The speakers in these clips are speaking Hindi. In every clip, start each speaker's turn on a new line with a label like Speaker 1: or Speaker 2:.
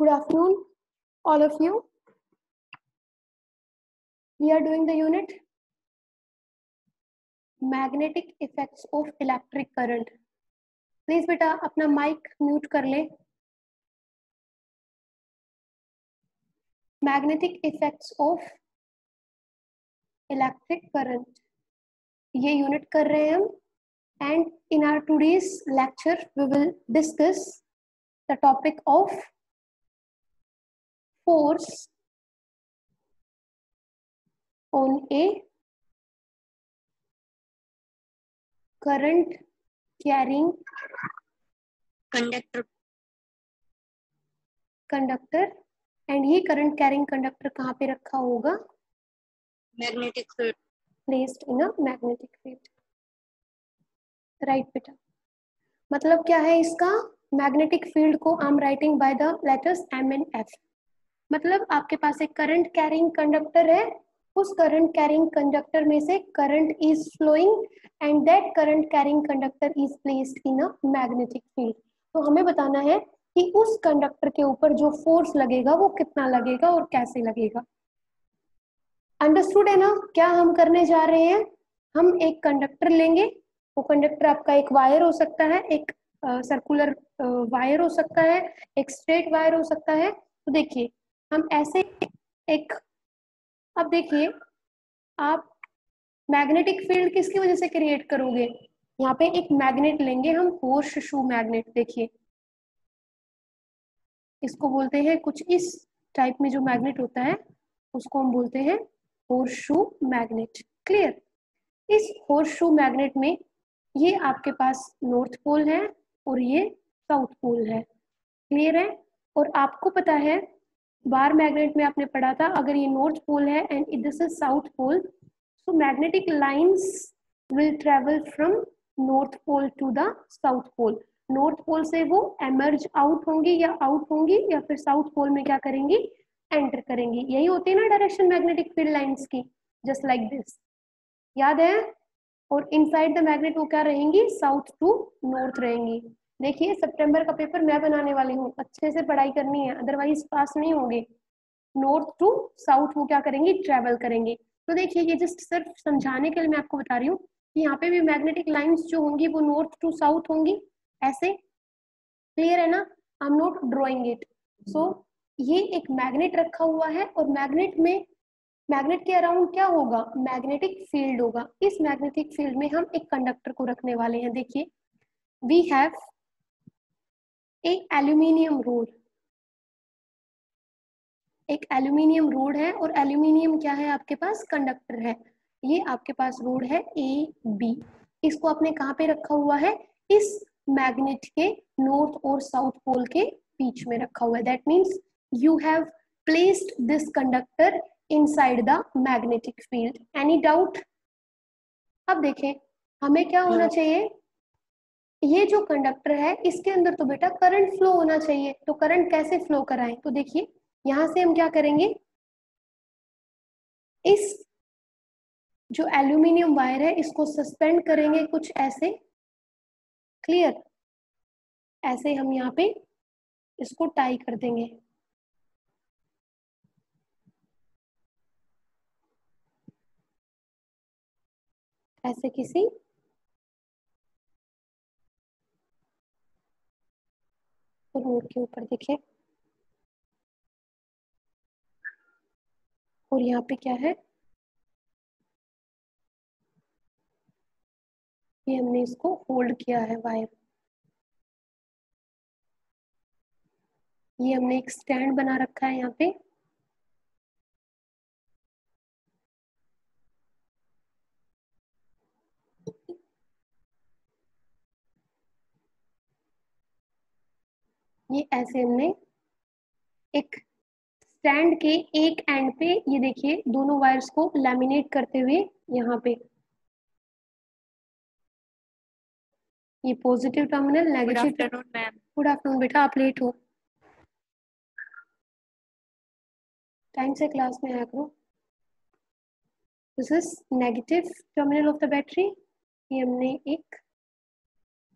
Speaker 1: Good afternoon, all of you. We are doing the unit Magnetic Effects of Electric Current. Please बेटा अपना माइक म्यूट कर ले Magnetic Effects of Electric Current. Unit कर रहे हैं हम and in our today's lecture we will discuss the topic of force on a current carrying
Speaker 2: conductor
Speaker 1: conductor and ये करंट कैरिंग कंडक्टर कहाँ पे रखा होगा?
Speaker 2: Magnetic field
Speaker 1: placed in a magnetic field right बेटा? मतलब क्या है इसका? मैग्नेटिक फ़ील्ड को I am writing by the letters M and F मतलब आपके पास एक करंट कैरिंग कंडक्टर है, उस करंट कैरिंग कंडक्टर में से current is flowing and that current carrying conductor is placed in a magnetic field तो हमें बताना है कि उस कंडक्टर के ऊपर जो फोर्स लगेगा, वो कितना लगेगा और कैसे लगेगा। अंडरस्टूड है ना? क्या हम करने जा रहे हैं? हम एक कंडक्टर लेंगे। वो कंडक्टर आपका एक वायर हो सकता है, एक सर्कुलर वायर हो सकता है, एक स्ट्रेट वायर हो सकता है। तो देखिए हम ऐसे एक, अब देखिए, आप मैग्नेटिक फ़ील्ड किसकी वजह से क्रिएट करोगे? यहाँ पे एक मैग्नेट लेंगे हम होर्स शू मैग्नेट देखिए। इसको बोलते हैं कुछ इस टाइप में जो मैग्नेट होता है, उसको हम बोलते हैं होर्स शू मैग्नेट क्लियर इस होर्स शू मैग्नेट में ये आपके पास नॉर्थ पोल है और ये साउथ पोल है क्लियर है? और आपको पता है बार मैग्नेट में आपने पढ़ा था, अगर ये नॉर्थ पोल है and this is south pole so magnetic lines will travel from north pole to the south pole north pole से वो एमर्ज आउट होंगी या आउट होंगी या फिर साउथ पोल में क्या करेंगी? एंटर करेंगी। यही होती है ना डायरेक्शन मैग्नेटिक फ़ील्ड लाइंस की जस्ट लाइक दिस याद है? और इनसाइड द मैग्नेट वो क्या रहेंगी? साउथ टू नॉर्थ रहेंगी। देखिए सितंबर का पेपर मैं बनाने वाली हूँ। अच्छे से पढ़ाई करनी है अदरवाइज़ पास नहीं होंगे। नॉर्थ टू साउथ वो क्या करेंगी? ट्रेवल करेंगे। तो देखिए, ये जस्ट सिर्फ़ समझाने के लिए मैं आपको बता रही हूँ कि यहाँ पे भी मैग्नेटिक लाइंस जो होंगी, वो नॉर्थ टू साउथ होंगी। ऐसे क्लियर है ना? I am not drawing it so ये एक मैग्नेट रखा हुआ है और मैग्नेट में मैग्नेट के अराउंड क्या होगा? मैग्नेटिक फ़ील्ड होगा। इस मैग्नेटिक फ़ील्ड में हम एक कंडक्टर को रखने वाले हैं। देखिए वी हैव एक एल्यूमिनियम रोड एक एल्यूमिनियम रोड है और एल्यूमिनियम क्या है आपके पास? कंडक्टर है। ये आपके पास रोड है ए बी इसको आपने कहाँ पे रखा हुआ है? इस मैग्नेट के नॉर्थ और साउथ पोल के बीच में रखा हुआ है। That means you have placed this conductor inside the magnetic field any doubt अब देखें हमें क्या होना चाहिए? ये जो कंडक्टर है, इसके अंदर तो बेटा करंट फ्लो होना चाहिए। तो करंट कैसे फ्लो कराएँ? तो देखिए, यहाँ से हम क्या करेंगे? इस जो एल्यूमिनियम वायर है, इसको सस्पेंड करेंगे कुछ ऐसे। क्लियर ऐसे हम यहाँ पे इसको टाई कर देंगे। ऐसे किसी रोड के ऊपर, देखिए। और यहाँ पे क्या है? ये हमने इसको होल्ड किया है वायर ये हमने एक स्टैंड बना रखा है यहाँ पे। ये ऐसे हमने एक स्टैंड के एक एंड पे ये देखिए दोनों वायर्स को लैमिनेट करते हुए यहाँ पे। ये positive terminal negative good afternoon बेटा आप लेट हो। टाइम से क्लास में आया करो। This is negative terminal of the battery ये हमने एक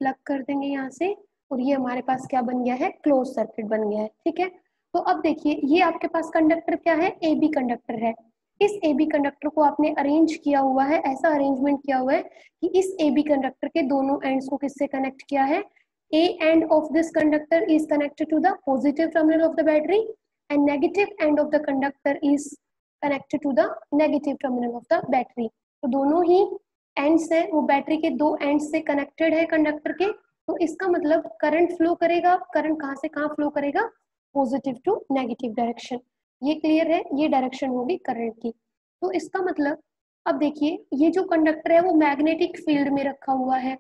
Speaker 1: प्लग कर देंगे यहाँ से। और ये हमारे पास क्या बन गया है? क्लोज सर्किट बन गया है, ठीक है? तो अब देखिए, ये आपके पास कंडक्टर क्या है? ए बी कंडक्टर है। इस ए बी कंडक्टर को आपने अरेंज किया हुआ है, ऐसा अरेंजमेंट किया हुआ है कि इस ए बी कंडक्टर के दोनों एंड्स को किससे कनेक्ट किया है? A end of this conductor is connected to the positive terminal of the battery and negative end of the conductor is connected to the negative terminal of the battery. तो दोनों ही एंड्स है, वो बैटरी के दो एंड से कनेक्टेड है कंडक्टर के। तो इसका मतलब करंट फ्लो करेगा करंट कहाँ से कहाँ फ्लो करेगा? पॉजिटिव टू नेगेटिव डायरेक्शन ये क्लियर है? ये डायरेक्शन होगी करंट की. तो इसका मतलब अब देखिए, ये जो कंडक्टर है, वो मैग्नेटिक फ़ील्ड में रखा हुआ है.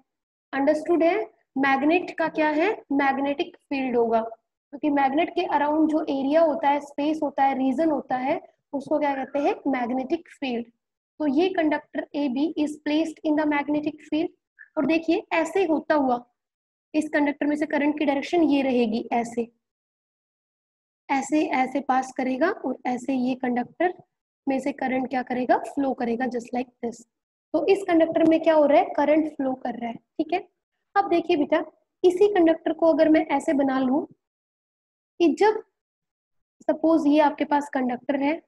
Speaker 1: अंडरस्टूड है? मैग्नेट का क्या है? मैग्नेटिक फ़ील्ड होगा. क्योंकि तो मैग्नेट के अराउंड जो एरिया होता है स्पेस होता है रीजन होता है, उसको क्या कहते हैं? मैग्नेटिक फ़ील्ड तो ये conductor A B is placed in the magnetic field और देखिए, ऐसे होता हुआ इस कंडक्टर में से करंट की डायरेक्शन ये रहेगी ऐसे। ऐसे ऐसे पास करेगा और ऐसे ये कंडक्टर में से करंट क्या करेगा? फ्लो करेगा जस्ट लाइक दिस तो इस कंडक्टर में क्या हो रहा है? करंट फ्लो कर रहा है, ठीक है? अब देखिए बेटा, इसी कंडक्टर को अगर मैं ऐसे बना लू कि जब सपोज़ ये आपके पास कंडक्टर है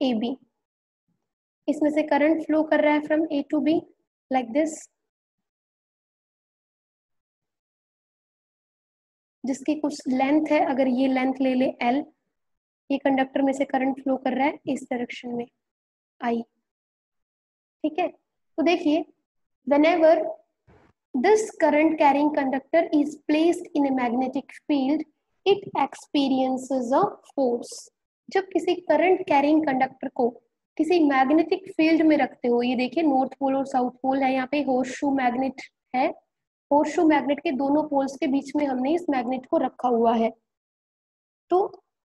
Speaker 1: ए बी इसमें से करंट फ्लो कर रहा है from A to B like this जिसकी कुछ लेंथ है, अगर ये लेंथ ले ले एल ये कंडक्टर में से करंट फ्लो कर रहा है इस डायरेक्शन में आई ठीक है? तो देखिए, whenever this current carrying conductor is placed in a magnetic field, it experiences a force. जब किसी करंट कैरिंग कंडक्टर को किसी मैग्नेटिक फ़ील्ड में रखते हो ये देखिए नॉर्थ पोल और साउथ पोल है, यहाँ पे होर्स मैग्नेट है। होर्स मैग्नेट के दोनों पोल्स के बीच में हमने इस मैग्नेट को रखा हुआ है। तो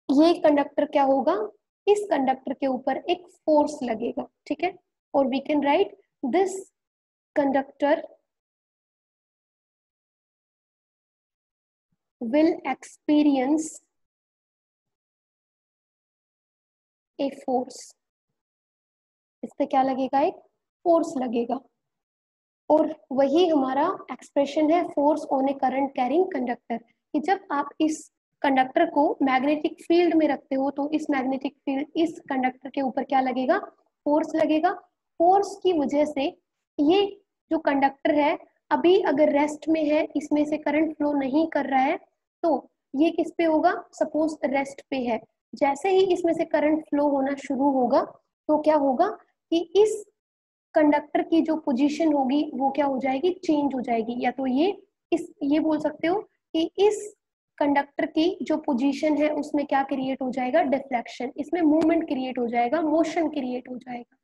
Speaker 1: ये कंडक्टर क्या होगा? इस कंडक्टर के ऊपर एक फोर्स लगेगा, ठीक है? और we can write this conductor will experience a force इस पे क्या लगेगा? एक फोर्स लगेगा। और वही हमारा एक्सप्रेशन है force on a current carrying conductor कि जब आप इस कंडक्टर को मैग्नेटिक फ़ील्ड में रखते हो तो इस मैग्नेटिक फ़ील्ड इस कंडक्टर के ऊपर क्या लगेगा? फोर्स लगेगा। फोर्स की वजह से ये जो कंडक्टर है, अभी अगर रेस्ट में है, इसमें से करंट फ्लो नहीं कर रहा है तो ये किस पे होगा? सपोज़ रेस्ट पे है। जैसे ही इसमें से करंट फ्लो होना शुरू होगा तो क्या होगा कि इस कंडक्टर की जो पोजीशन होगी, वो क्या हो जाएगी? चेंज हो जाएगी। या तो ये इस, ये बोल सकते हो कि इस कंडक्टर की जो पोजीशन है, उसमें क्या क्रिएट हो जाएगा? डिफ्लेक्शन इसमें मूवमेंट क्रिएट हो जाएगा मोशन क्रिएट हो जाएगा।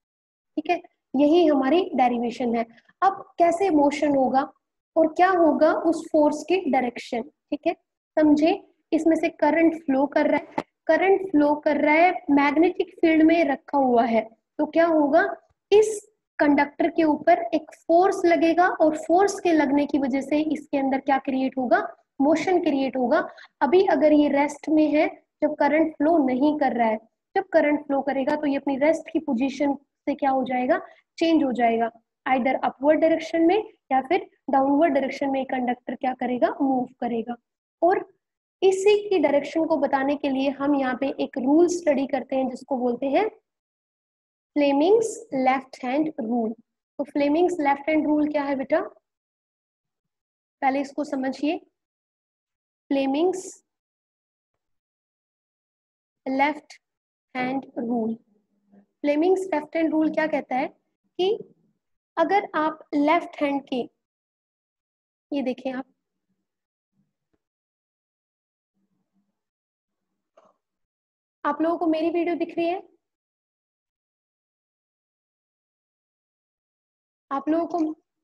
Speaker 1: ठीक है? यही हमारी डेरिवेशन है। अब कैसे मोशन होगा और क्या होगा उस फोर्स की डायरेक्शन ठीक है? समझे? इसमें से करंट फ्लो कर रहा है। करंट फ्लो कर रहा है मैग्नेटिक फ़ील्ड में रखा हुआ है। तो क्या होगा? इस कंडक्टर के ऊपर एक फोर्स लगेगा और फोर्स के लगने की वजह से इसके अंदर क्या क्रिएट होगा? मोशन क्रिएट होगा। अभी अगर ये रेस्ट में है, जब करंट फ्लो नहीं कर रहा है, जब करंट फ्लो करेगा तो ये अपनी रेस्ट की पोजीशन से क्या हो जाएगा? चेंज हो जाएगा। आइदर अपवर्ड डायरेक्शन में या फिर डाउनवर्ड डायरेक्शन में कंडक्टर क्या करेगा? मूव करेगा। और इसी की डायरेक्शन को बताने के लिए हम यहाँ पे एक रूल स्टडी करते हैं, जिसको बोलते हैं फ्लेमिंग्स लेफ़्ट हैंड रूल तो फ्लेमिंग्स लेफ़्ट हैंड रूल क्या है बेटा? पहले इसको समझिए। Fleming's left hand rule Fleming's left hand rule क्या कहता है? कि अगर आप लेफ़्ट हैंड के, ये देखें आप आप लोगों को मेरी वीडियो दिख रही है? आप लोगों को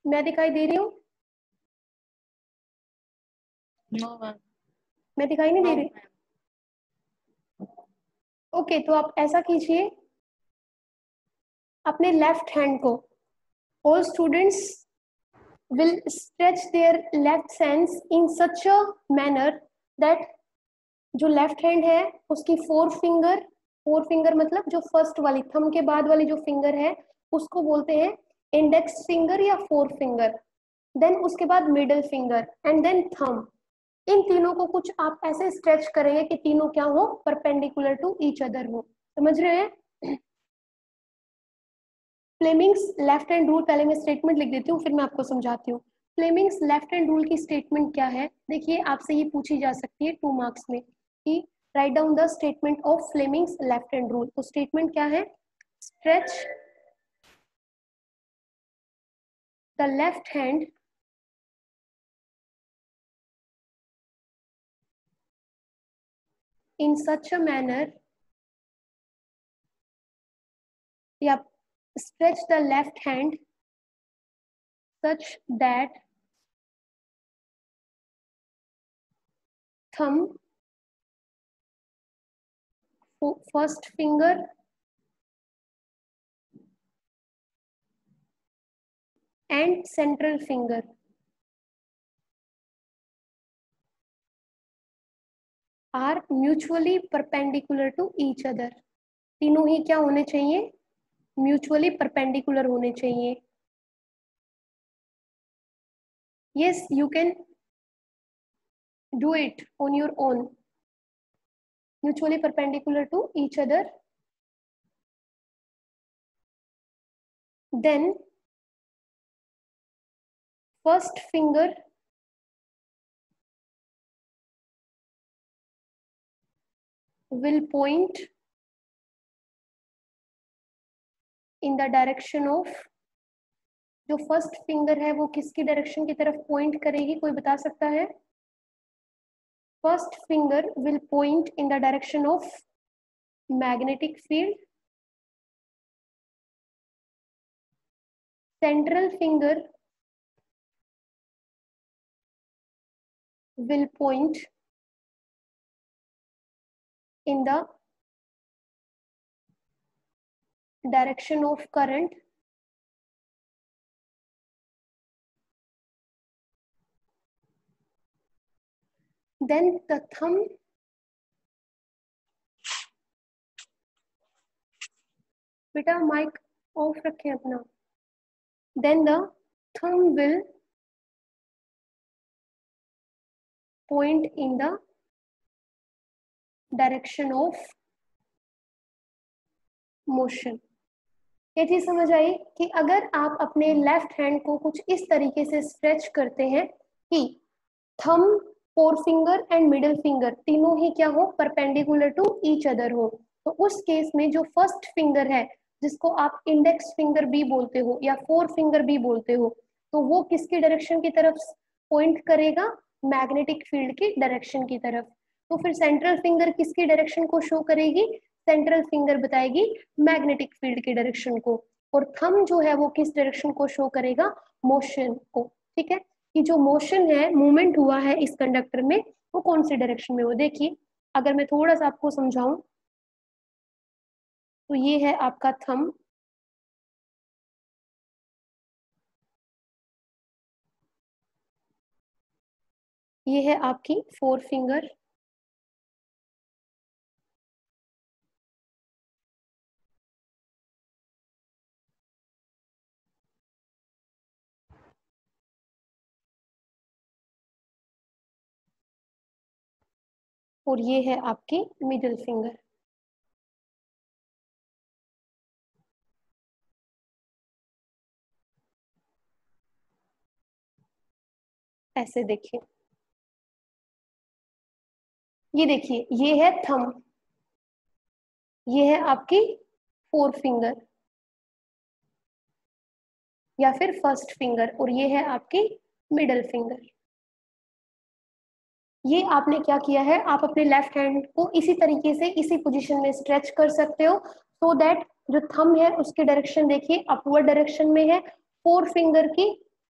Speaker 1: मैं दिखाई दे रही हूँ?
Speaker 2: No,
Speaker 1: मैं दिखाई नहीं दे रही? ओके okay, तो आप ऐसा कीजिए अपने लेफ़्ट हैंड को all students will stretch their left sense in such a manner that जो लेफ़्ट हैंड है, उसकी फोर फिंगर फोर फिंगर मतलब जो फ़र्स्ट वाली थम के बाद वाली जो फिंगर है, उसको बोलते हैं इंडेक्स फिंगर या फोर फिंगर देन उसके बाद मिडल फिंगर एंड देन थम इन तीनों को कुछ आप ऐसे स्ट्रेच करेंगे कि तीनों क्या हो परपेंडिकुलर टू ईच अदर हो. समझ रहे हैं? फ्लेमिंग्स लेफ़्ट हैंड रूल पहले मैं स्टेटमेंट लिख देती हूँ, फिर मैं आपको समझाती हूँ। फ्लेमिंग्स लेफ़्ट हैंड रूल की स्टेटमेंट क्या है? देखिए, आपसे ये पूछी जा सकती है टू मार्क्स में। की write down the statement of Fleming left hand rule तो स्टेटमेंट क्या है? Stretch the left hand in such a manner या stretch the left hand such that thumb first finger and central finger are mutually perpendicular to each other तीनों ही क्या होने चाहिए? म्यूचुअली परपेंडिकुलर होने चाहिए. Yes you can do it on your own mutually perpendicular to each other then first finger will point in the direction of जो फ़र्स्ट फिंगर है वो किसकी डायरेक्शन की तरफ़ पॉइंट करेगी कोई बता सकता है first finger will point in the direction of magnetic field. Central finger will point in the direction of current then the बेटा माइक ऑफ़ रखें अपना। then the thumb will point in the direction of motion. ये चीज़ समझ आई कि अगर आप अपने लेफ़्ट हैंड को कुछ इस तरीके से स्ट्रेच करते हैं कि thumb forefinger and middle finger तीनों ही क्या हो? परपेंडिकुलर टू ईच अदर हो। तो उस केस में जो फ़र्स्ट फिंगर है, जिसको आप इंडेक्स फिंगर भी बोलते हो या फोर फिंगर भी बोलते हो तो वो किसकी डायरेक्शन की तरफ़ पॉइंट करेगा? मैग्नेटिक फ़ील्ड की डायरेक्शन की तरफ़। तो फिर सेंट्रल फिंगर किसकी डायरेक्शन को शो करेगी? सेंट्रल फिंगर बताएगी मैग्नेटिक फ़ील्ड की डायरेक्शन को। और थम जो है वो किस डायरेक्शन को शो करेगा? मोशन को। ठीक है? कि जो मोशन है मूवमेंट हुआ है इस कंडक्टर में, वो कौन से डायरेक्शन में हो? देखिए, अगर मैं थोड़ा सा आपको समझाऊं तो ये है आपका थम ये है आपकी फोर फिंगर और ये है आपकी मिडिल फिंगर ऐसे देखिए। ये देखिए, ये है थम ये है आपकी फोर फिंगर या फिर फ़र्स्ट फिंगर और ये है आपकी मिडल फिंगर ये आपने क्या किया है? आप अपने लेफ़्ट हैंड को इसी तरीके से इसी पोजीशन में स्ट्रेच कर सकते हो सो so दैट जो थम है उसकी डायरेक्शन देखिए अपवर्ड डायरेक्शन में है फोर फिंगर की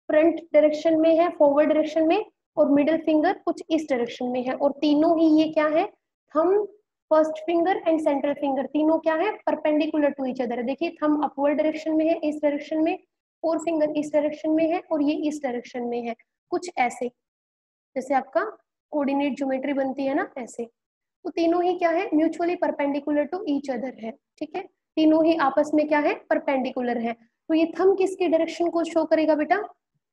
Speaker 1: फ्रंट डायरेक्शन में है फॉरवर्ड डायरेक्शन में, और मिडिल फिंगर कुछ इस डायरेक्शन में है। और तीनों ही ये क्या है? Thumb first finger and central finger तीनों क्या है? परपेंडिकुलर टू इच अदर देखिए थम अपवर्ड डायरेक्शन में है, इस डायरेक्शन में फोर फिंगर इस डायरेक्शन में है, और ये इस डायरेक्शन में है। कुछ ऐसे, जैसे आपका कोऑर्डिनेट ज्योमेट्री बनती है ना ऐसे। तो तीनों ही क्या है? Mutually perpendicular to each other है, ठीक है? तीनों ही आपस में क्या है? परपेंडिकुलर है। तो ये थम किसके डायरेक्शन को शो करेगा बेटा?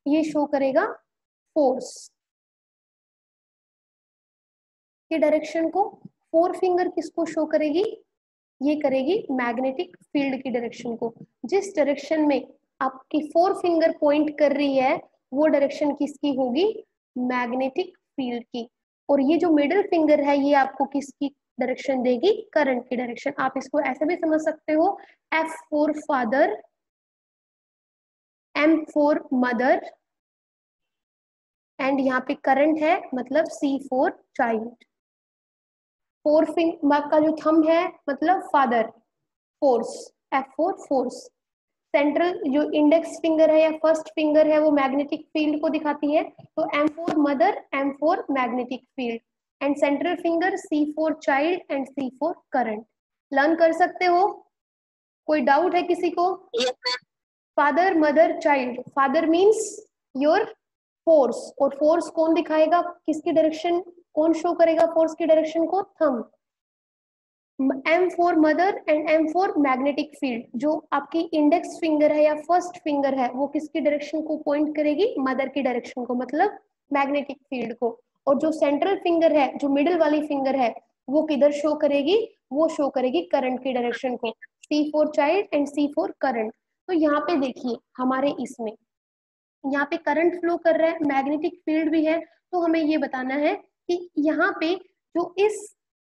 Speaker 1: ये शो करेगा फोर्स के डायरेक्शन को फोर फिंगर किसको शो करेगी? ये करेगी मैग्नेटिक फ़ील्ड की डायरेक्शन को। जिस डायरेक्शन में आपकी फोर फिंगर पॉइंट कर रही है, वो डायरेक्शन किसकी होगी? मैग्नेटिक फ़ील्ड की। और ये जो मिडिल फिंगर है, ये आपको किसकी डायरेक्शन देगी? करंट की डायरेक्शन आप इसको ऐसे भी समझ सकते हो F for father M for mother and यहाँ पे करंट है मतलब सी फोर चाइल्ड फोर फिंग का जो थम है मतलब father force F for force central जो इंडेक्स फिंगर है या फ़र्स्ट फिंगर है वो मैग्नेटिक फ़ील्ड को दिखाती है। तो M for mother M for magnetic field and central finger C for child and C for current learn कर सकते हो? कोई डाउट है किसी को? Father mother child father means your force और फोर्स कौन दिखाएगा? किसकी डायरेक्शन कौन शो करेगा फोर्स की डायरेक्शन को? Thumb M for mother and M for magnetic field जो आपकी इंडेक्स फिंगर है या फ़र्स्ट फिंगर है, वो किसकी डायरेक्शन को पॉइंट करेगी? मदर की डायरेक्शन को मतलब मैग्नेटिक फ़ील्ड को। और जो सेंट्रल फिंगर है, जो मिडिल वाली फिंगर है, वो किधर शो करेगी? वो शो करेगी करंट की डायरेक्शन को। C for child and C for current तो यहाँ पे देखिए, हमारे इसमें। यहाँ पे करंट फ्लो कर रहा है मैग्नेटिक फ़ील्ड भी है तो हमें ये बताना है कि यहाँ पे जो इस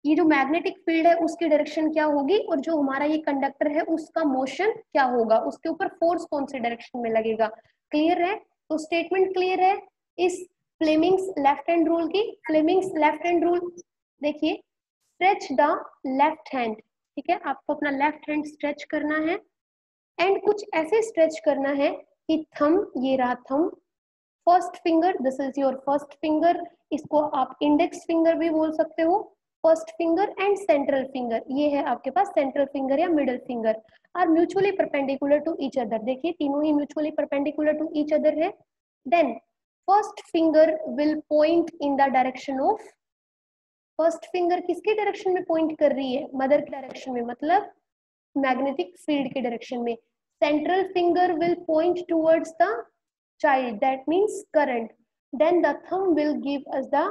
Speaker 1: ये जो मैग्नेटिक फ़ील्ड है, उसकी डायरेक्शन क्या होगी? और जो हमारा ये कंडक्टर है, उसका मोशन क्या होगा? उसके ऊपर फोर्स कौन से डायरेक्शन में लगेगा? क्लियर है? तो स्टेटमेंट क्लियर है इस फ्लेमिंग्स लेफ़्ट हैंड रूल की। फ्लेमिंग्स लेफ़्ट हैंड रूल देखिए स्ट्रेच द लेफ़्ट हैंड ठीक है? आपको अपना लेफ़्ट हैंड स्ट्रेच करना है। एंड कुछ ऐसे स्ट्रेच करना है कि थम ये रहा thumb first finger this is your first finger इसको आप इंडेक्स फिंगर भी बोल सकते हो। First finger and central finger, ये है आपके पास सेंट्रल फिंगर या middle finger. Are mutually perpendicular to each other देखिए तीनों ही mutually perpendicular to each other है। Then first finger will point in the direction of first finger किसके डायरेक्शन में पॉइंट कर रही है? मदर के डायरेक्शन में मतलब मैग्नेटिक फ़ील्ड के डायरेक्शन में। Central finger will point towards the child, that means current. Then the thumb will give us the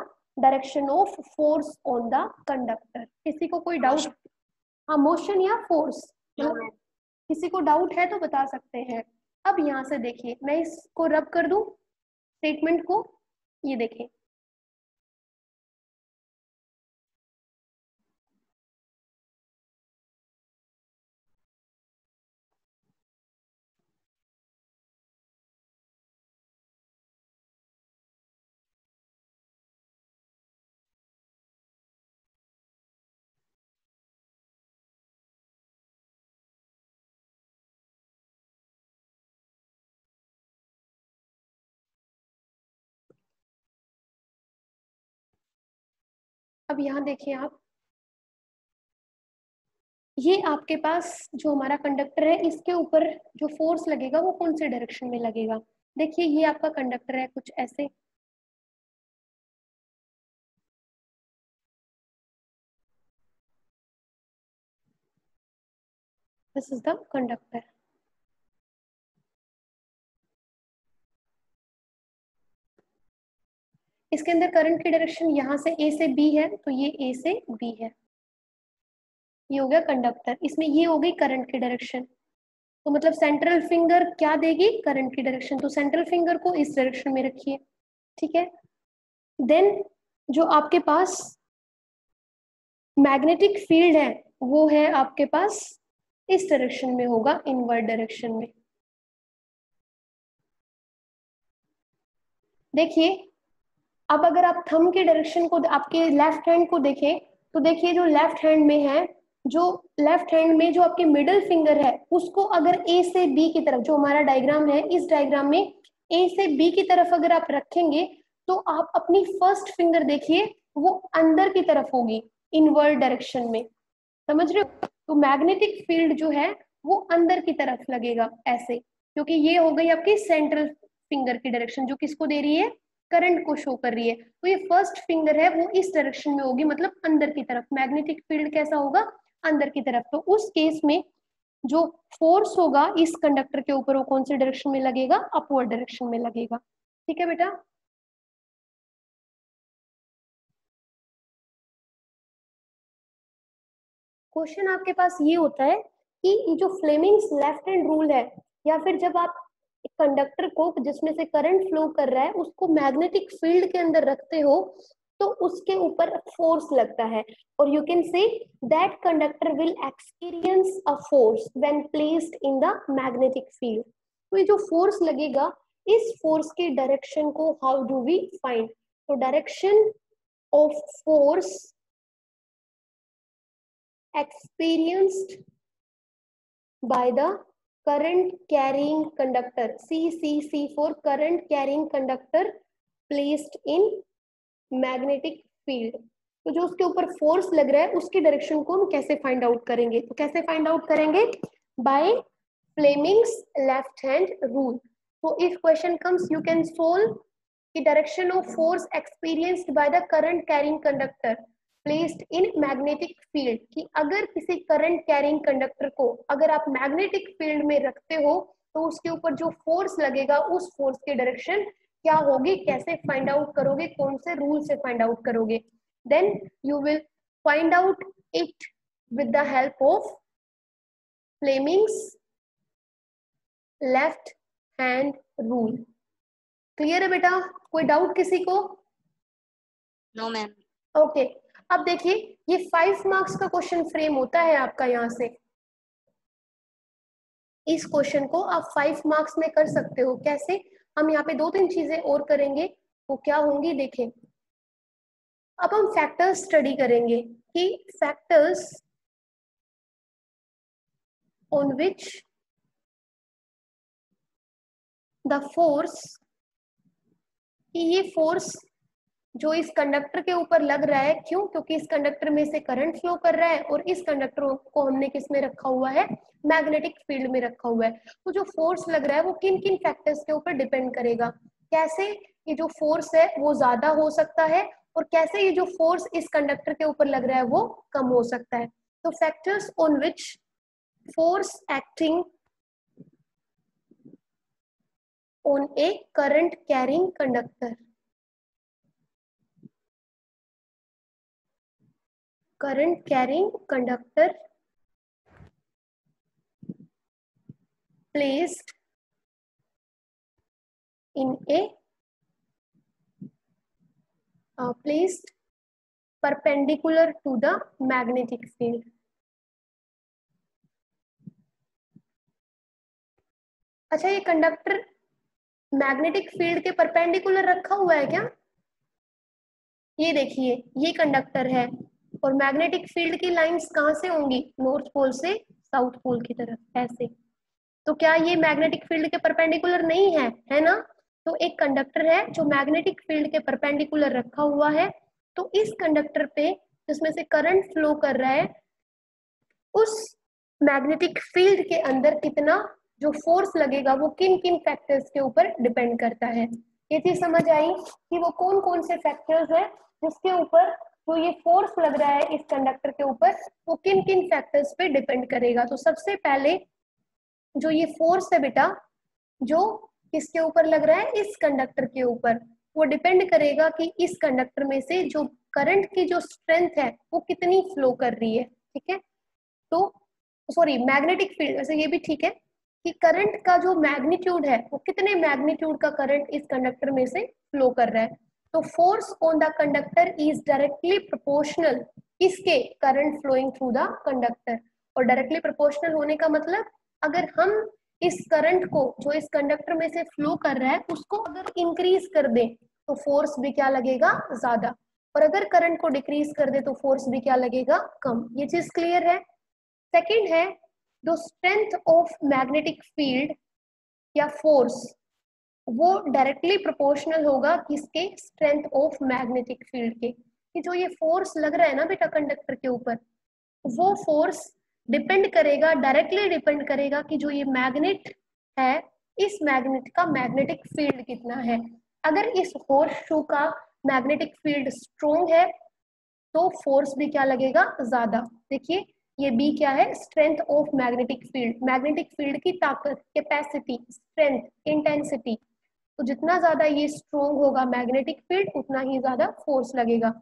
Speaker 1: direction of force on the conductor किसी को कोई डाउट हाँ मोशन या फोर्स किसी को डाउट है तो बता सकते हैं। अब यहाँ से देखिए मैं इसको रब कर दू स्टेटमेंट को ये देखें अब यहाँ देखिए आप। ये आपके पास जो हमारा कंडक्टर है, इसके ऊपर जो फोर्स लगेगा, वो कौन से डायरेक्शन में लगेगा? देखिए, ये आपका कंडक्टर है, कुछ ऐसे। दिस इज़ द कंडक्टर इसके अंदर करंट की डायरेक्शन यहाँ से ए से बी है तो ये ए से बी है। ये हो गया कंडक्टर इसमें ये हो गई करंट की डायरेक्शन तो मतलब सेंट्रल फिंगर क्या देगी? करंट की डायरेक्शन तो सेंट्रल फिंगर को इस डायरेक्शन में रखिए। ठीक है? देन जो आपके पास मैग्नेटिक फ़ील्ड है, वो है आपके पास इस डायरेक्शन में होगा इनवर्ड डायरेक्शन में। देखिए अब अगर आप थम के डायरेक्शन को, आपके लेफ़्ट हैंड को देखें तो देखिए जो लेफ़्ट हैंड में है, जो लेफ़्ट हैंड में जो आपके मिडल फिंगर है, उसको अगर ए से बी की तरफ़, जो हमारा डायग्राम है, इस डायग्राम में ए से बी की तरफ़ अगर आप रखेंगे तो आप अपनी फ़र्स्ट फिंगर देखिए, वो अंदर की तरफ़ होगी इनवर्ड डायरेक्शन में। समझ रहे हो? तो मैग्नेटिक फ़ील्ड जो है, वो अंदर की तरफ़ लगेगा, ऐसे। क्योंकि ये हो गई आपकी सेंट्रल फिंगर की डायरेक्शन जो किसको दे रही है? करंट को शो कर रही है। तो ये फ़र्स्ट फिंगर है, वो इस डायरेक्शन में होगी मतलब अंदर की तरफ़। मैग्नेटिक फ़ील्ड कैसा होगा? अंदर की तरफ़। तो उस केस में जो फोर्स होगा, इस कंडक्टर के ऊपर वो कौन से डायरेक्शन में लगेगा? अपवर्ड डायरेक्शन में लगेगा। ठीक है बेटा? क्वेश्चन आपके पास ये होता है कि जो फ्लेमिंग्स लेफ़्ट हैंड रूल है, या फिर जब आप कंडक्टर को जिसमें से करंट फ्लो कर रहा है, उसको मैग्नेटिक फ़ील्ड के अंदर रखते हो तो उसके ऊपर फोर्स लगता है। और you can say that conductor will experience a force when placed in the magnetic field तो ये जो फोर्स लगेगा, इस फोर्स के डायरेक्शन को हाउ डू वी फाइंड तो direction of force experienced by the current carrying conductor ccc4 current carrying conductor placed in magnetic field. तो जो उसके ऊपर फोर्स लग रहा है, उसकी डायरेक्शन को हम कैसे फाइंड आउट करेंगे? तो कैसे फाइंड आउट करेंगे? By Fleming's left hand rule तो if question comes you can solve कि direction of force experienced by the current carrying conductor placed in magnetic field कि अगर किसी करंट कैरिंग कंडक्टर को अगर आप मैग्नेटिक फ़ील्ड में रखते हो तो उसके ऊपर जो फोर्स लगेगा उस फोर्स के डायरेक्शन क्या होगी? कैसे फाइंड आउट करोगे? कौन से रूल से फाइंड आउट करोगे? Then you will find out it with the help of Fleming's left hand rule clear है बेटा? कोई डाउट किसी को?
Speaker 2: नो मैम
Speaker 1: ओके अब देखिए, ये फाइव मार्क्स का क्वेश्चन फ्रेम होता है आपका यहाँ से। इस क्वेश्चन को आप फाइव मार्क्स में कर सकते हो। कैसे? हम यहाँ पे दो तीन चीज़ें और करेंगे, वो क्या होंगी देखें। अब हम फैक्टर्स स्टडी करेंगे कि factors on which the force ये फोर्स जो इस कंडक्टर के ऊपर लग रहा है, क्यों? क्योंकि इस कंडक्टर में से करंट फ्लो कर रहा है और इस कंडक्टर को हमने किसमें रखा हुआ है? मैग्नेटिक फ़ील्ड में रखा हुआ है। तो जो फोर्स लग रहा है, वो किन किन फैक्टर्स के ऊपर डिपेंड करेगा? कैसे ये जो फोर्स है, वो ज़्यादा हो सकता है और कैसे ये जो फोर्स इस कंडक्टर के ऊपर लग रहा है, वो कम हो सकता है? तो factors on which force acting on a current carrying conductor current carrying conductor placed in a uh, placed perpendicular to the magnetic field अच्छा ये कंडक्टर मैग्नेटिक फ़ील्ड के परपेंडिकुलर रखा हुआ है क्या ये देखिए ये कंडक्टर है और मैग्नेटिक फ़ील्ड की लाइंस कहाँ से होंगी? नॉर्थ पोल से साउथ पोल की तरफ़, ऐसे। तो क्या ये मैग्नेटिक फ़ील्ड के परपेंडिकुलर नहीं है? है ना? तो एक कंडक्टर है जो मैग्नेटिक फ़ील्ड के परपेंडिकुलर रखा हुआ है। तो इस कंडक्टर पे जिसमें से करंट फ्लो कर रहा है, उस मैग्नेटिक फ़ील्ड के अंदर कितना जो फोर्स लगेगा, वो किन किन फैक्टर्स के ऊपर डिपेंड करता है? ये चीज़ समझ आई कि वो कौन कौन से फैक्टर्स है जिसके ऊपर तो ये फोर्स लग रहा है इस कंडक्टर के ऊपर वो किन किन फैक्टर्स पे डिपेंड करेगा? तो सबसे पहले जो ये फोर्स है बेटा, जो किसके ऊपर लग रहा है? इस कंडक्टर के ऊपर। वो डिपेंड करेगा कि इस कंडक्टर में से जो करंट की जो स्ट्रेंथ है, वो कितनी फ्लो कर रही है, ठीक है? तो सॉरी मैग्नेटिक फ़ील्ड वैसे ये भी ठीक है कि करंट का जो मैग्नीट्यूड है, वो कितने मैग्नीट्यूड का करंट इस कंडक्टर में से फ्लो कर रहा है? तो force on the conductor is directly proportional किसके? Current flowing through the conductor और डायरेक्टली प्रोपोर्शनल होने का मतलब अगर हम इस करंट को, जो इस कंडक्टर में से फ्लो कर रहा है, उसको अगर इंक्रीज कर दे तो फोर्स भी क्या लगेगा? ज़्यादा। और अगर करंट को डिक्रीज कर दे तो फोर्स भी क्या लगेगा? कम। ये चीज़ क्लियर है? सेकेंड है the strength of magnetic field या फोर्स वो डायरेक्टली प्रोपोर्शनल होगा किसके? स्ट्रेंथ ऑफ़ मैग्नेटिक फ़ील्ड के। कि जो ये फोर्स लग रहा है ना बेटा कंडक्टर के ऊपर, वो फोर्स डिपेंड करेगा डायरेक्टली डिपेंड करेगा कि जो ये मैग्नेट है, इस मैग्नेट का मैग्नेटिक फ़ील्ड कितना है। अगर इस होर्स शू का मैग्नेटिक फ़ील्ड स्ट्रोंग है तो फोर्स भी क्या लगेगा? ज़्यादा। देखिए, ये बी क्या है? Strength of magnetic field magnetic field की ताकत कैपेसिटी स्ट्रेंथ इंटेंसिटी तो जितना ज़्यादा ये स्ट्रोंग होगा मैग्नेटिक फ़ील्ड उतना ही ज़्यादा फोर्स लगेगा।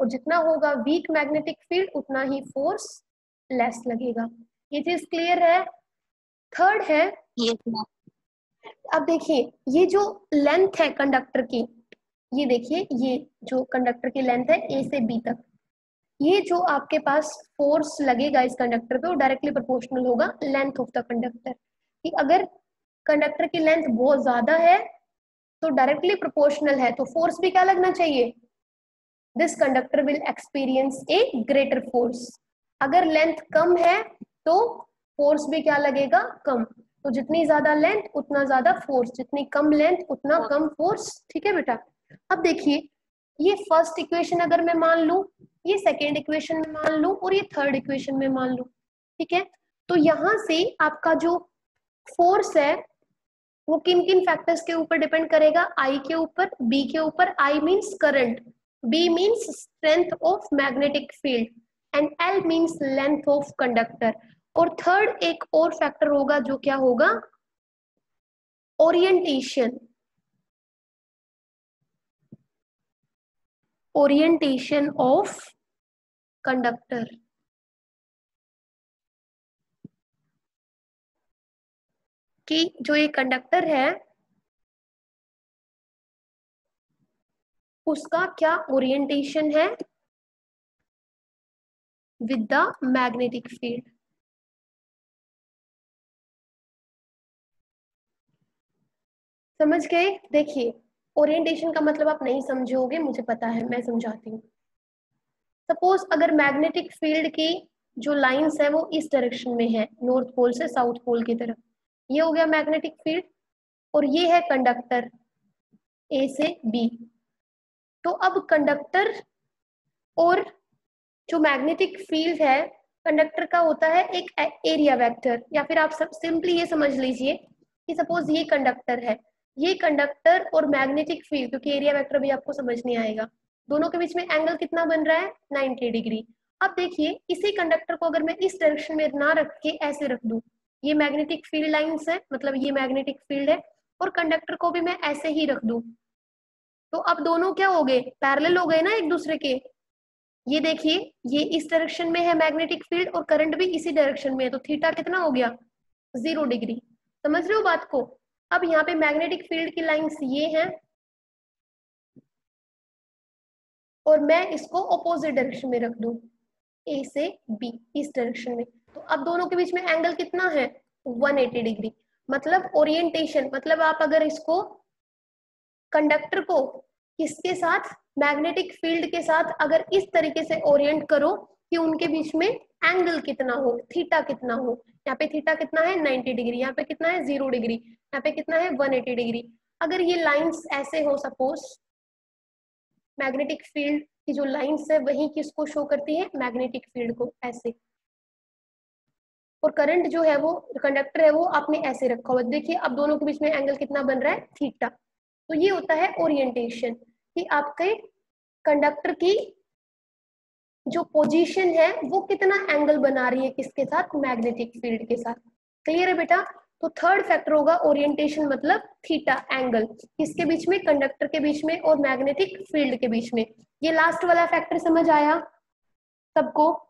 Speaker 1: और जितना होगा वीक मैग्नेटिक फ़ील्ड उतना ही फोर्स लेस लगेगा। ये चीज़ क्लियर है? थर्ड है? अब देखिए ये जो लेंथ है कंडक्टर की ये देखिए ये जो कंडक्टर की लेंथ है ए से बी तक। ये जो आपके पास फोर्स लगेगा इस कंडक्टर पे वो डायरेक्टली प्रोपोर्शनल होगा लेंथ ऑफ़ द कंडक्टर कि अगर कंडक्टर की लेंथ बहुत ज़्यादा है तो डायरेक्टली प्रोपोर्शनल है तो फोर्स भी क्या लगना चाहिए? This conductor will experience a greater force अगर लेंथ कम है तो फोर्स भी क्या लगेगा? कम। तो जितनी ज़्यादा लेंथ उतना ज़्यादा फोर्स जितनी कम लेंथ उतना कम फोर्स ठीक है बेटा? अब देखिए, ये फ़र्स्ट इक्वेशन अगर मैं मान लू, ये सेकेंड इक्वेशन में मान लू और ये थर्ड इक्वेशन में मान लू, ठीक है? तो यहाँ से आपका जो फोर्स है वो किन किन फैक्टर्स के ऊपर डिपेंड करेगा? आई के ऊपर बी के ऊपर I means current B means strength of magnetic field and L means length of conductor और थर्ड एक और फैक्टर होगा जो क्या होगा? ओरिएंटेशन ओरिएंटेशन ऑफ़ कंडक्टर कि जो ये कंडक्टर है, उसका क्या ओरिएंटेशन है विद द मैग्नेटिक फ़ील्ड समझ गए? देखिए ओरिएंटेशन का मतलब आप नहीं समझोगे, मुझे पता है, मैं समझाती हूँ। सपोज़ अगर मैग्नेटिक फ़ील्ड की जो लाइंस है वो इस डायरेक्शन में है नॉर्थ पोल से साउथ पोल की तरफ़। ये हो गया मैग्नेटिक फ़ील्ड और ये है कंडक्टर ए से बी तो अब कंडक्टर और जो मैग्नेटिक फ़ील्ड है कंडक्टर का होता है एक एरिया वेक्टर या फिर आप सब सिंपली ये समझ लीजिए कि सपोज़ ये कंडक्टर है। ये कंडक्टर और मैग्नेटिक फ़ील्ड क्योंकि एरिया वेक्टर भी आपको समझ नहीं आएगा। दोनों के बीच में एंगल कितना बन रहा है? 90 डिग्री। अब देखिए, इसी कंडक्टर को अगर मैं इस डायरेक्शन में ना रख के ऐसे रख दू ये मैग्नेटिक फ़ील्ड लाइंस है मतलब ये मैग्नेटिक फ़ील्ड है, और कंडक्टर को भी मैं ऐसे ही रख दू। तो अब दोनों क्या हो गए? पैरेलल हो गए ना एक दूसरे के? ये देखिए, ये इस डायरेक्शन में है मैग्नेटिक फ़ील्ड और करंट भी इसी डायरेक्शन में है तो थीटा कितना हो गया? ज़ीरो डिग्री समझ रहे हो बात को? अब यहाँ पे मैग्नेटिक फ़ील्ड की लाइंस ये हैं, और मैं इसको ऑपोजिट डायरेक्शन में रख दू। ए से बी इस डायरेक्शन में। तो अब दोनों के बीच में एंगल कितना है? 180 डिग्री मतलब ओरिएंटेशन मतलब आप अगर इसको कंडक्टर को किसके साथ मैग्नेटिक फ़ील्ड के साथ अगर इस तरीके से ओरिएंट करो कि उनके बीच में एंगल कितना हो थीटा कितना हो। यहाँ पे थीटा कितना है? 90 डिग्री यहाँ पे कितना है? ज़ीरो डिग्री यहाँ पे कितना है? 180 डिग्री अगर ये लाइंस ऐसे हो सपोज़ मैग्नेटिक फ़ील्ड की जो लाइंस है, वही किसको शो करती है? मैग्नेटिक फ़ील्ड को, ऐसे। और करंट जो है वो कंडक्टर है वो आपने ऐसे रखा हुआ देखिए, अब दोनों के बीच में एंगल कितना बन रहा है? थीटा तो ये होता है ओरिएंटेशन कि आपके कंडक्टर की जो पोजीशन है वो कितना एंगल बना रही है किसके साथ? मैग्नेटिक फ़ील्ड के साथ। क्लियर है बेटा? तो थर्ड फैक्टर होगा ओरिएंटेशन मतलब थीटा एंगल किसके बीच में? कंडक्टर के बीच में और मैग्नेटिक फ़ील्ड के बीच में। ये लास्ट वाला फैक्टर समझ आया? सबको?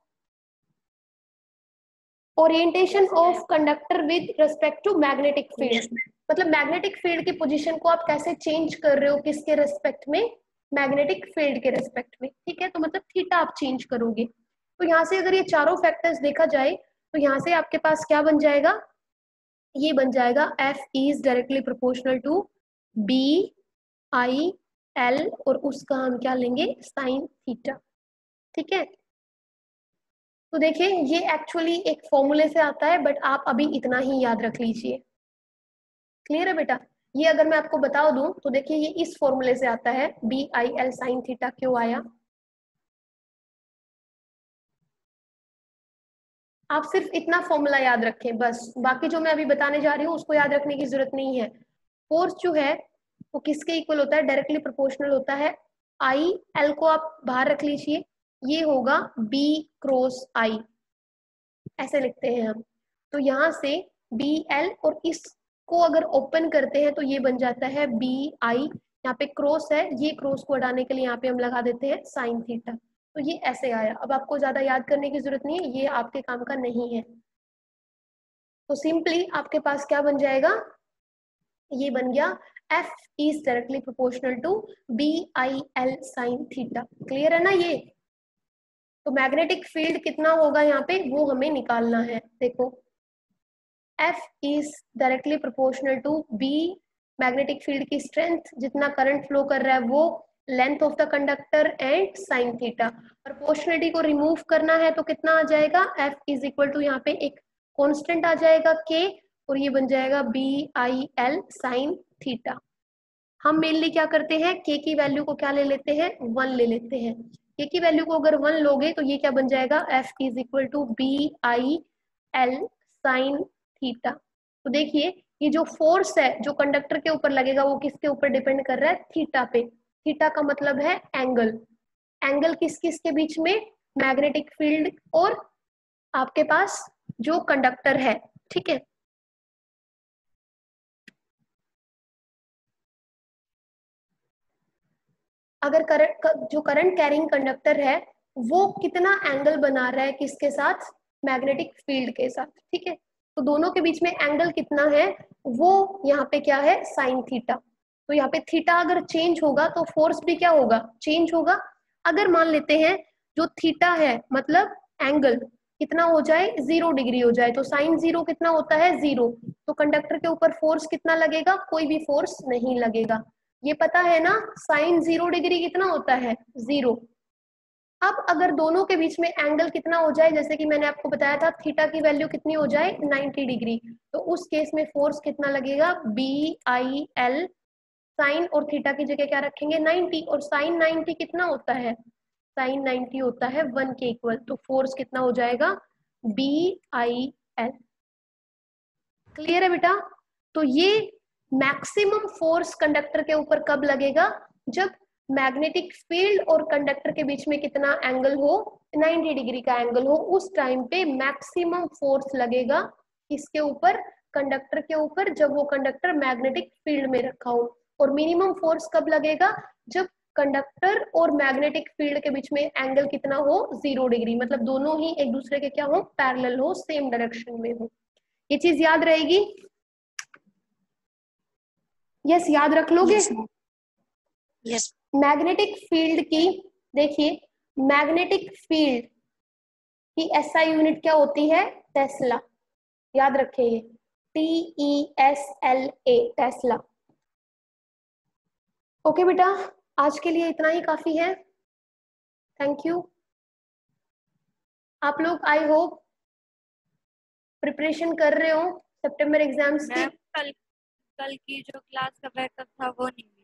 Speaker 1: Orientation of conductor with respect to magnetic field मतलब मैग्नेटिक फ़ील्ड की पोजीशन को आप कैसे चेंज कर रहे हो किसके रेस्पेक्ट में? मैग्नेटिक फ़ील्ड के रेस्पेक्ट में ठीक है? तो मतलब थीटा आप चेंज करोगे। तो यहाँ से अगर ये चारों फैक्टर्स देखा जाए तो यहाँ से आपके पास क्या बन जाएगा? ये बन जाएगा F is directly proportional to B I L और उसका हम क्या लेंगे? साइन थीटा ठीक है? तो देखिए, ये एक्चुअली एक फॉर्मूले से आता है बट आप अभी इतना ही याद रख लीजिए। क्लियर है बेटा? ये अगर मैं आपको बता दूँ तो देखिए, ये इस फॉर्मूले से आता है B I L sine theta क्यों आया। आप सिर्फ़ इतना फॉर्मूला याद रखें, बस। बाकी जो मैं अभी बताने जा रही हूँ, उसको याद रखने की ज़रूरत नहीं है। फोर्स जो है, वो किसके इक्वल होता है? डायरेक्टली प्रोपोर्शनल होता है। आई एल को आप बाहर रख लीजिए। ये होगा बी क्रॉस आई ऐसे लिखते हैं हम। तो यहाँ से बी एल और इसको अगर ओपन करते हैं तो ये बन जाता है बी आई यहाँ पे क्रॉस है, ये क्रॉस को हटाने के लिए यहाँ पे हम लगा देते हैं साइन थीटा तो ये ऐसे आया। अब आपको ज़्यादा याद करने की ज़रूरत नहीं है, ये आपके काम का नहीं है। तो सिंपली आपके पास क्या बन जाएगा? ये बन गया F is directly proportional to B I L sine theta clear है ना ये? तो मैग्नेटिक फ़ील्ड कितना होगा यहाँ पे, वो हमें निकालना है। देखो F is directly proportional to B magnetic field की स्ट्रेंथ जितना करंट फ्लो कर रहा है, वो length of the conductor and sine theta proportionality को रिमूव करना है तो कितना आ जाएगा? एफ़ इज़ इक्वल टू यहाँ पे एक कॉन्स्टेंट आ जाएगा के और ये बन जाएगा B I L sine theta हम मेनली क्या करते हैं? के की वैल्यू को क्या ले लेते हैं? वन ले लेते हैं। के की वैल्यू को अगर वन लोगे तो ये क्या बन जाएगा? F is equal to B I L sine theta तो देखिए, ये जो फोर्स है, जो कंडक्टर के ऊपर लगेगा, वो किसके ऊपर डिपेंड कर रहा है? थीटा पे. थीटा का मतलब है एंगल एंगल किस किस के बीच में? मैग्नेटिक फ़ील्ड और आपके पास जो कंडक्टर है, ठीक है? अगर करंट जो करंट कैरिंग कंडक्टर है, वो कितना एंगल बना रहा है किसके साथ? मैग्नेटिक फ़ील्ड के साथ, ठीक है? तो दोनों के बीच में एंगल कितना है, वो यहाँ पे क्या है? साइन थीटा तो यहाँ पे थीटा अगर चेंज होगा तो फोर्स भी क्या होगा? चेंज होगा। अगर मान लेते हैं, जो थीटा है मतलब एंगल कितना हो जाए? ज़ीरो डिग्री हो जाए। तो साइन ज़ीरो कितना होता है? ज़ीरो तो कंडक्टर के ऊपर फोर्स कितना लगेगा? कोई भी फोर्स नहीं लगेगा। ये पता है ना, साइन ज़ीरो डिग्री कितना होता है? ज़ीरो। अब अगर दोनों के बीच में एंगल कितना हो जाए, जैसे कि मैंने आपको बताया था थीटा की वैल्यू कितनी हो जाए? 90 डिग्री। तो उस केस में फोर्स कितना लगेगा? बी आई एल साइन और थीटा की जगह क्या रखेंगे? 90 और साइन 90 कितना होता है? साइन 90 होता है वन के इक्वल तो फोर्स कितना हो जाएगा? बी आई एल क्लियर है बेटा? तो ये मैक्सिमम फोर्स कंडक्टर के ऊपर कब लगेगा? जब मैग्नेटिक फ़ील्ड और कंडक्टर के बीच में कितना एंगल हो 90 डिग्री का एंगल हो, उस टाइम पे मैक्सिमम फोर्स लगेगा इसके ऊपर? कंडक्टर के ऊपर, जब वो कंडक्टर मैग्नेटिक फ़ील्ड में रखा हो। और मिनिमम फोर्स कब लगेगा? जब कंडक्टर और मैग्नेटिक फ़ील्ड के बीच में एंगल कितना हो? ज़ीरो डिग्री मतलब दोनों ही एक दूसरे के क्या हो? पैरेलल हो सेम डायरेक्शन में हो। ये चीज़ याद रहेगी? यस याद रख लोगे?
Speaker 2: यस
Speaker 1: मैग्नेटिक फ़ील्ड की देखिए मैग्नेटिक फ़ील्ड की एसआई यूनिट क्या होती है? टेस्ला याद रखिए T E S L A tesla okay बेटा आज के लिए इतना ही काफ़ी है. थैंक यू आप लोग आई होप प्रिपरेशन कर रहे हो सितंबर एग्ज़ाम्स की.
Speaker 2: कल कल की जो क्लास का बैकअप था वो नहीं।